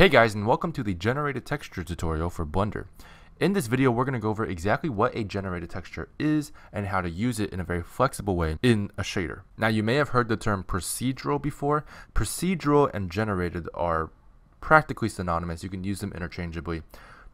Hey guys and welcome to the generated texture tutorial for Blender. In this video we're going to go over exactly what a generated texture is and how to use it in a very flexible way in a shader. Now you may have heard the term procedural before. Procedural and generated are practically synonymous. You can use them interchangeably.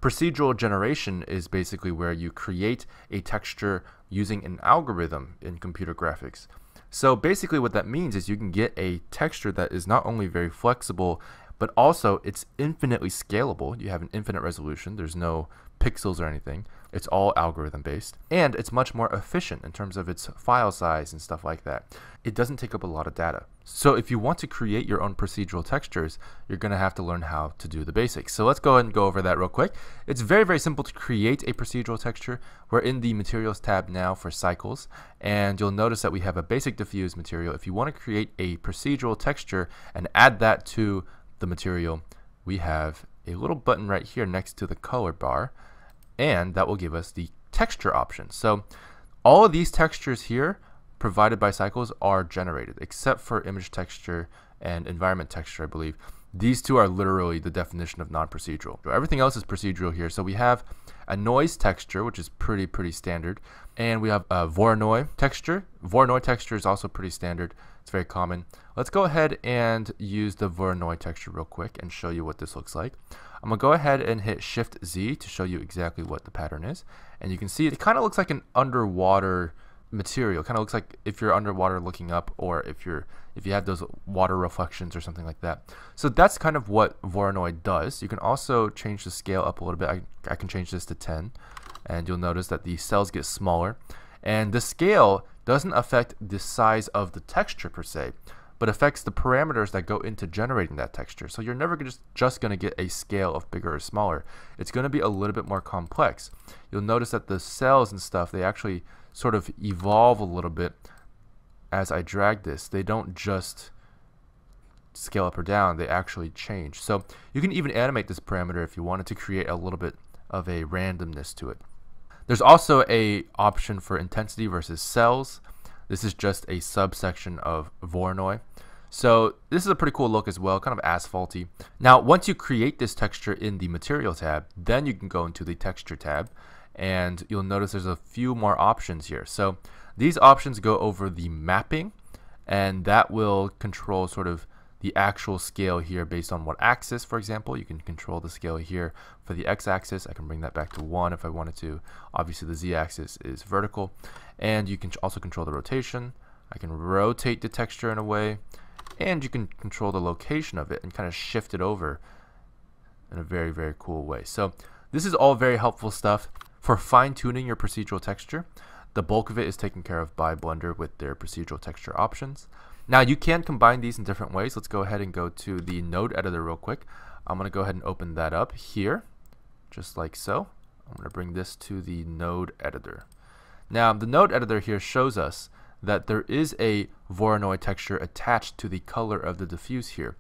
Procedural generation is basically where you create a texture using an algorithm in computer graphics. So basically what that means is you can get a texture that is not only very flexible but also it's infinitely scalable. You have an infinite resolution. There's no pixels or anything. It's all algorithm based. And it's much more efficient in terms of its file size and stuff like that. It doesn't take up a lot of data. So if you want to create your own procedural textures, you're going to have to learn how to do the basics. So let's go ahead and go over that real quick. It's very, very simple to create a procedural texture. We're in the materials tab now for cycles. And you'll notice that we have a basic diffuse material. If you want to create a procedural texture and add that to the material, we have a little button right here next to the color bar, and that will give us the texture option. So all of these textures here provided by Cycles are generated, except for image texture and environment texture, I believe. These two are literally the definition of non-procedural. Everything else is procedural here. So we have a noise texture, which is pretty, pretty standard. And we have a Voronoi texture. Voronoi texture is also pretty standard. It's very common. Let's go ahead and use the Voronoi texture real quick and show you what this looks like. I'm going to go ahead and hit Shift Z to show you exactly what the pattern is. And you can see it kind of looks like an underwater material. Kind of looks like if you're underwater looking up or if you're if you have those water reflections or something like that. So that's kind of what Voronoi does. You can also change the scale up a little bit. I, I can change this to 10 and you'll notice that the cells get smaller. And the scale doesn't affect the size of the texture per se, but affects the parameters that go into generating that texture. So you're never just, just going to get a scale of bigger or smaller. It's going to be a little bit more complex. You'll notice that the cells and stuff, they actually sort of evolve a little bit as I drag this. They don't just scale up or down, they actually change. So you can even animate this parameter if you wanted to create a little bit of a randomness to it. There's also a option for intensity versus cells. This is just a subsection of Voronoi. So this is a pretty cool look as well, kind of asphalty. Now, once you create this texture in the material tab, then you can go into the texture tab and you'll notice there's a few more options here. So these options go over the mapping and that will control sort of the actual scale here based on what axis, for example. You can control the scale here for the x-axis. I can bring that back to 1 if I wanted to. Obviously, the z-axis is vertical. And you can also control the rotation. I can rotate the texture in a way. And you can control the location of it and kind of shift it over in a very, very cool way. So this is all very helpful stuff. For fine-tuning your procedural texture, the bulk of it is taken care of by Blender with their procedural texture options. Now you can combine these in different ways. Let's go ahead and go to the node editor real quick. I'm going to go ahead and open that up here, just like so. I'm going to bring this to the node editor. Now the node editor here shows us that there is a Voronoi texture attached to the color of the diffuse here.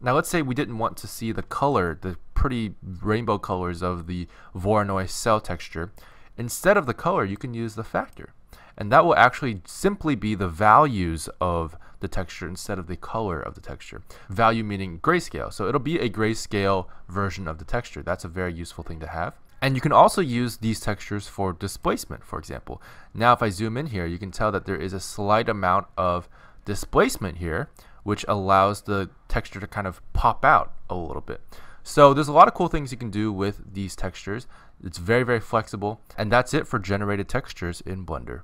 Now let's say we didn't want to see the color, the pretty rainbow colors of the Voronoi cell texture. Instead of the color, you can use the factor. And that will actually simply be the values of the texture instead of the color of the texture. Value meaning grayscale. So it'll be a grayscale version of the texture. That's a very useful thing to have. And you can also use these textures for displacement, for example. Now if I zoom in here, you can tell that there is a slight amount of displacement here which allows the texture to kind of pop out a little bit. So there's a lot of cool things you can do with these textures. It's very, very flexible. And that's it for generated textures in Blender.